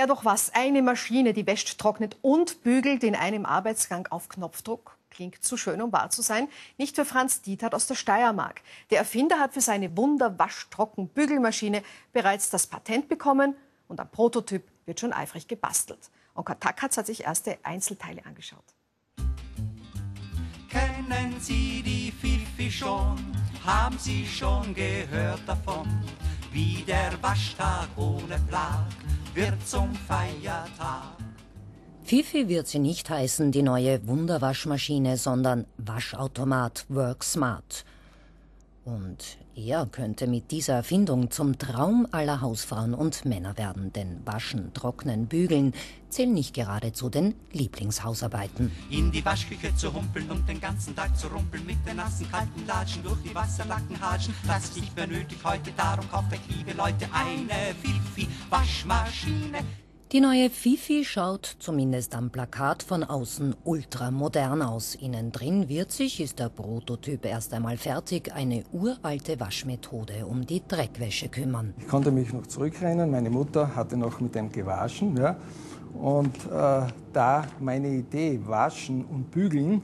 Ja, doch was? Eine Maschine, die wäscht, trocknet und bügelt in einem Arbeitsgang auf Knopfdruck. Klingt zu schön, um wahr zu sein. Nicht für Franz Dietert aus der Steiermark. Der Erfinder hat für seine Wunder-Waschtrocken-Bügelmaschine bereits das Patent bekommen und am Prototyp wird schon eifrig gebastelt. Und Katakatz hat sich erste Einzelteile angeschaut. Kennen Sie die Fifi schon? Haben Sie schon gehört davon? Wie der Waschtag ohne Plag wird zum Feiertag. Fifi wird sie nicht heißen, die neue Wunderwaschmaschine, sondern Waschautomat Work Smart. Und er könnte mit dieser Erfindung zum Traum aller Hausfrauen und Männer werden, denn Waschen, Trocknen, Bügeln zählen nicht gerade zu den Lieblingshausarbeiten. In die Waschküche zu humpeln und den ganzen Tag zu rumpeln mit den nassen, kalten Latschen durch die Wasserlacken hatschen, das nicht mehr nötig heute, darum kauft euch, liebe Leute, eine Fifi-Waschmaschine. Die neue Fifi schaut zumindest am Plakat von außen ultramodern aus. Innen drin wird sich, ist der Prototyp erst einmal fertig, eine uralte Waschmethode um die Dreckwäsche kümmern. Ich konnte mich noch zurückrennen. Meine Mutter hatte noch mit dem gewaschen. Ja. Und äh, da meine Idee, Waschen und Bügeln,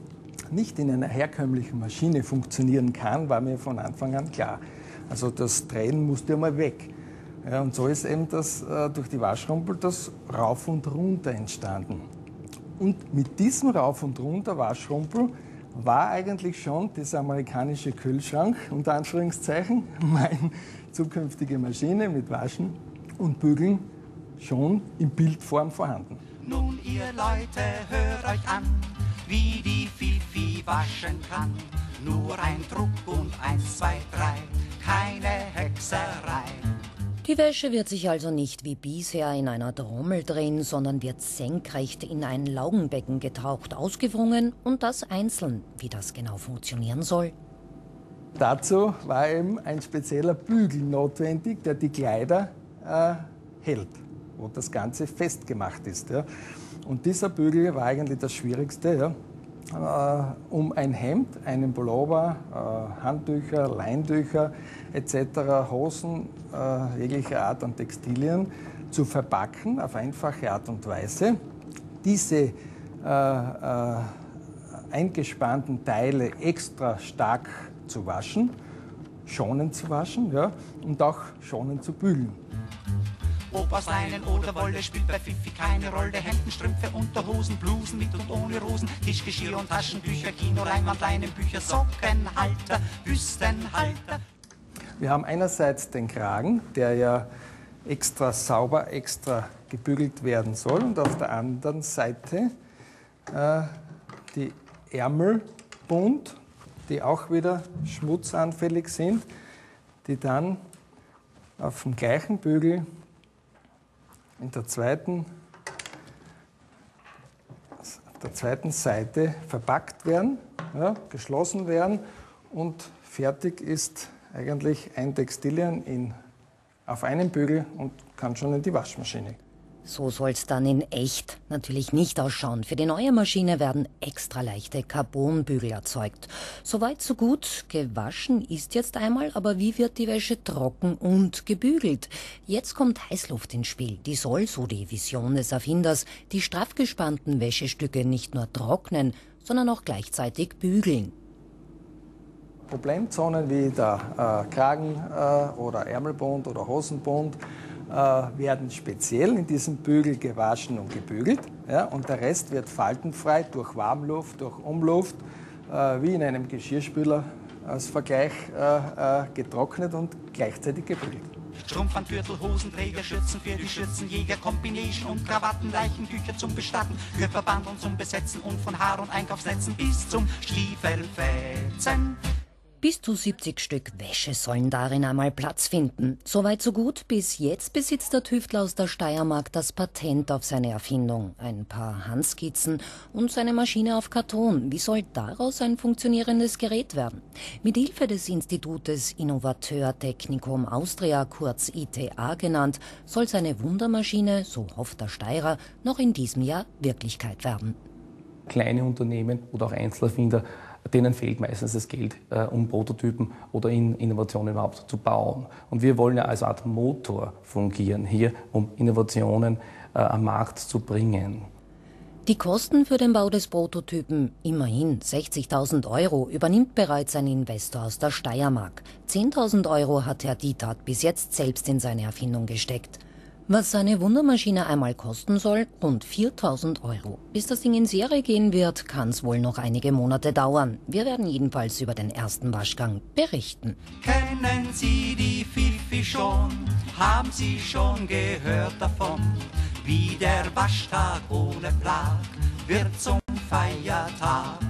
nicht in einer herkömmlichen Maschine funktionieren kann, war mir von Anfang an klar. Also das Drehen musste einmal weg. Ja, und so ist eben das äh, durch die Waschrumpel das Rauf und Runter entstanden. Und mit diesem Rauf und Runter Waschrumpel war eigentlich schon dieser amerikanische Kühlschrank, unter Anführungszeichen, meine zukünftige Maschine mit Waschen und Bügeln schon in Bildform vorhanden. Nun, ihr Leute, hört euch an, wie die Fifi waschen kann. Nur ein Druck und eins, zwei, drei, keine Hexerei. Die Wäsche wird sich also nicht wie bisher in einer Trommel drehen, sondern wird senkrecht in ein Laugenbecken getaucht, ausgewrungen und das einzeln. Wie das genau funktionieren soll? Dazu war eben ein spezieller Bügel notwendig, der die Kleider äh, hält, wo das Ganze festgemacht ist. Ja. Und dieser Bügel war eigentlich das Schwierigste. Ja. Äh, um ein Hemd, einen Pullover, äh, Handtücher, Leintücher etc., Hosen äh, jeglicher Art an Textilien zu verpacken auf einfache Art und Weise. Diese eingespannten Teile extra stark zu waschen, schonend zu waschen ja, und auch schonend zu bügeln. Ob aus Leinen oder Wolle spielt bei Fifi keine Rolle. Hemden, Strümpfe, Unterhosen, Blusen mit und ohne Rosen, Tischgeschirr und Taschenbücher, Kino, Leinwand, Leinenbücher, Sockenhalter, Büstenhalter. Wir haben einerseits den Kragen, der ja extra sauber, extra gebügelt werden soll und auf der anderen Seite äh, die Ärmelbund, die auch wieder schmutzanfällig sind, die dann auf dem gleichen Bügel in der zweiten, der zweiten Seite verpackt werden, ja, geschlossen werden und fertig ist eigentlich ein Textilien in, auf einem Bügel und kann schon in die Waschmaschine. So soll's dann in echt natürlich nicht ausschauen. Für die neue Maschine werden extra leichte Carbonbügel erzeugt. Soweit so gut. Gewaschen ist jetzt einmal, aber wie wird die Wäsche trocken und gebügelt? Jetzt kommt Heißluft ins Spiel. Die soll, so die Vision des Erfinders, die straff gespannten Wäschestücke nicht nur trocknen, sondern auch gleichzeitig bügeln. Problemzonen wie der äh, Kragen äh, oder Ärmelbund oder Hosenbund werden speziell in diesem Bügel gewaschen und gebügelt. Ja, und der Rest wird faltenfrei durch Warmluft, durch Umluft, äh, wie in einem Geschirrspüler als Vergleich äh, äh, getrocknet und gleichzeitig gebügelt. Strumpfband, Hosenträger, Schürzen für die Schürzenjäger, Combination und Krawatten, Leichentücher zum Bestatten, Körperbandeln zum Besetzen und von Haar- und Einkaufsnetzen bis zum Stiefelfetzen. Bis zu 70 Stück Wäsche sollen darin einmal Platz finden. Soweit so gut. Bis jetzt besitzt der Tüftler aus der Steiermark das Patent auf seine Erfindung. Ein paar Handskizzen und seine Maschine auf Karton. Wie soll daraus ein funktionierendes Gerät werden? Mit Hilfe des Institutes Innovateur Technikum Austria, kurz ITA genannt, soll seine Wundermaschine, so hofft der Steirer, noch in diesem Jahr Wirklichkeit werden. Kleine Unternehmen oder auch Einzelerfinder denen fehlt meistens das Geld, äh, um Prototypen oder in Innovationen überhaupt zu bauen. Und wir wollen ja als Art Motor fungieren hier, um Innovationen äh, am Markt zu bringen. Die Kosten für den Bau des Prototypen, immerhin 60.000 Euro, übernimmt bereits ein Investor aus der Steiermark. 10.000 Euro hat Herr Dietat bis jetzt selbst in seine Erfindung gesteckt. Was seine Wundermaschine einmal kosten soll, rund 4000 Euro. Bis das Ding in Serie gehen wird, kann es wohl noch einige Monate dauern. Wir werden jedenfalls über den ersten Waschgang berichten. Kennen Sie die Fifi schon? Haben Sie schon gehört davon? Wie der Waschtag ohne Plag wird zum Feiertag.